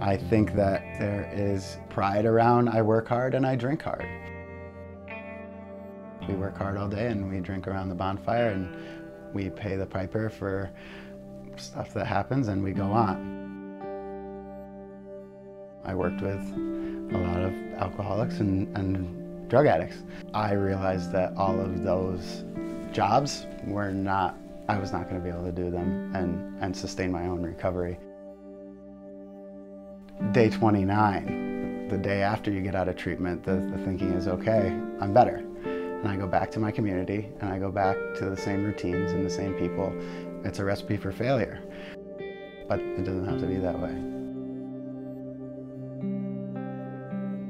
I think that there is pride around I work hard and I drink hard. We work hard all day and we drink around the bonfire and we pay the piper for stuff that happens and we go on. I worked with a lot of alcoholics and, and drug addicts. I realized that all of those jobs were not, I was not going to be able to do them and, and sustain my own recovery. Day 29, the day after you get out of treatment, the, the thinking is, okay, I'm better. And I go back to my community and I go back to the same routines and the same people. It's a recipe for failure. But it doesn't have to be that way.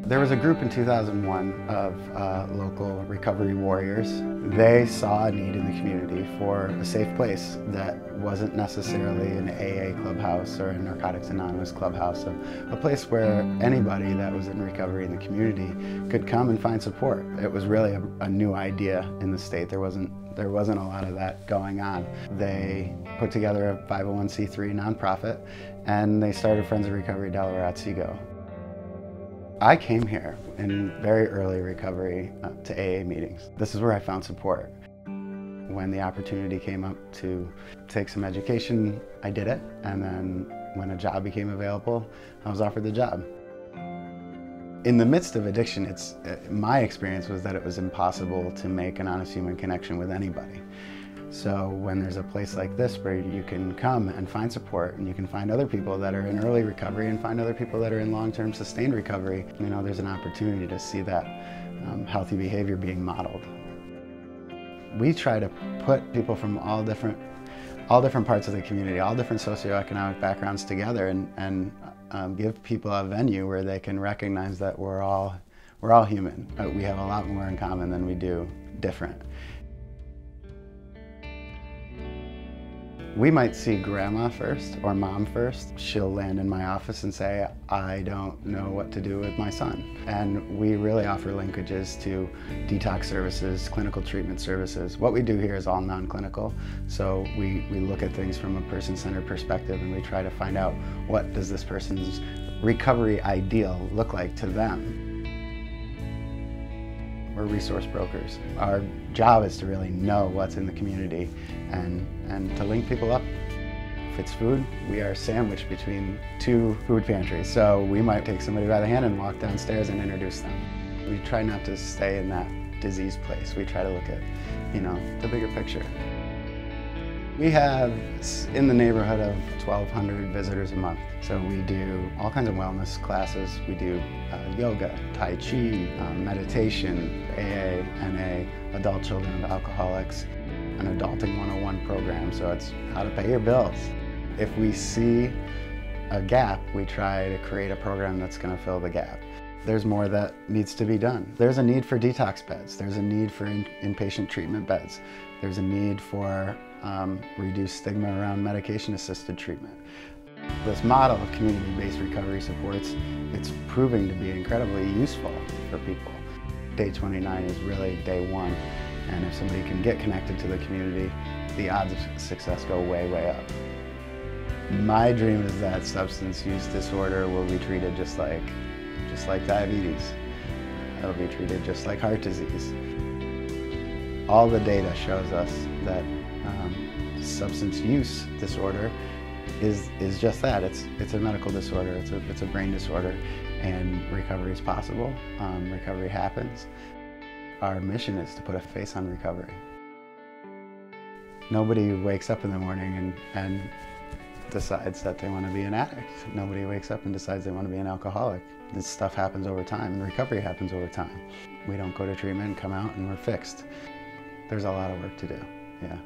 There was a group in 2001 of uh, local recovery warriors. They saw a need in the community for a safe place that wasn't necessarily an AA clubhouse or a Narcotics Anonymous clubhouse, a, a place where anybody that was in recovery in the community could come and find support. It was really a, a new idea in the state. There wasn't there wasn't a lot of that going on. They put together a 501c3 nonprofit and they started Friends of Recovery Delaware Otsego. I came here in very early recovery uh, to AA meetings. This is where I found support. When the opportunity came up to take some education, I did it. And then when a job became available, I was offered the job. In the midst of addiction, it's, uh, my experience was that it was impossible to make an honest human connection with anybody. So when there's a place like this where you can come and find support and you can find other people that are in early recovery and find other people that are in long-term sustained recovery, you know, there's an opportunity to see that um, healthy behavior being modeled. We try to put people from all different all different parts of the community, all different socioeconomic backgrounds together and, and um, give people a venue where they can recognize that we're all, we're all human. We have a lot more in common than we do different. We might see grandma first or mom first. She'll land in my office and say, I don't know what to do with my son. And we really offer linkages to detox services, clinical treatment services. What we do here is all non-clinical. So we, we look at things from a person-centered perspective and we try to find out what does this person's recovery ideal look like to them. We're resource brokers. Our job is to really know what's in the community and, and to link people up. If it's food, we are sandwiched between two food pantries. So we might take somebody by the hand and walk downstairs and introduce them. We try not to stay in that disease place. We try to look at, you know, the bigger picture. We have in the neighborhood of 1,200 visitors a month. So we do all kinds of wellness classes. We do uh, yoga, Tai Chi, um, meditation, AA, NA, adult children of alcoholics, an adulting 101 program. So it's how to pay your bills. If we see a gap, we try to create a program that's going to fill the gap. There's more that needs to be done. There's a need for detox beds. There's a need for in inpatient treatment beds. There's a need for um, reduce stigma around medication-assisted treatment. This model of community-based recovery supports, it's proving to be incredibly useful for people. Day 29 is really day one, and if somebody can get connected to the community, the odds of success go way, way up. My dream is that substance use disorder will be treated just like, just like diabetes. It'll be treated just like heart disease. All the data shows us that um, substance use disorder is is just that. It's it's a medical disorder. It's a it's a brain disorder, and recovery is possible. Um, recovery happens. Our mission is to put a face on recovery. Nobody wakes up in the morning and and decides that they want to be an addict. Nobody wakes up and decides they want to be an alcoholic. This stuff happens over time, and recovery happens over time. We don't go to treatment, come out, and we're fixed. There's a lot of work to do. Yeah.